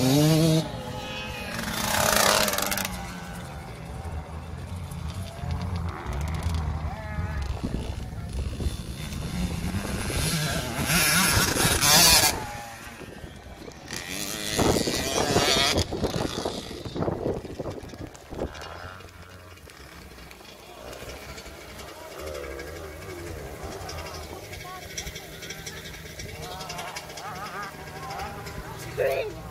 Mm-hmm. screen.